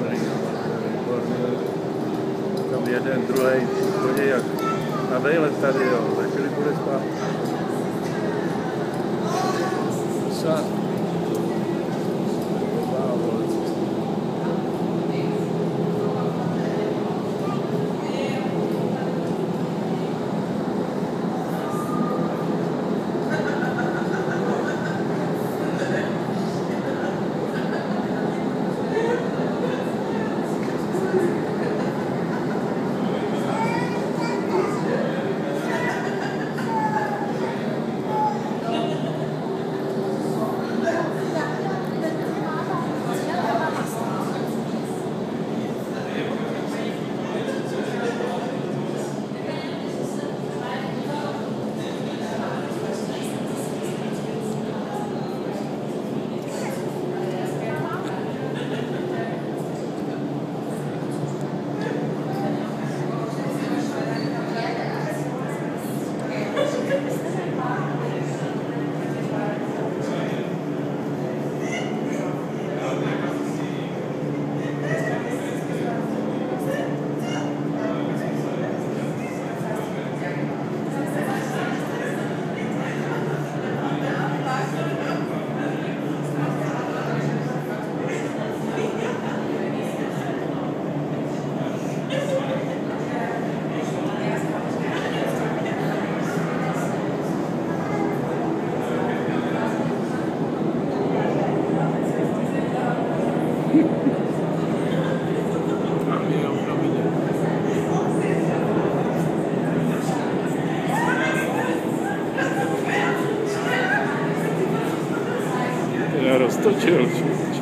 výborný. výborný. Tam jeden, druhý, chodí jak na vejlet tady, jo. Za chvíli bude spát. estou tirando.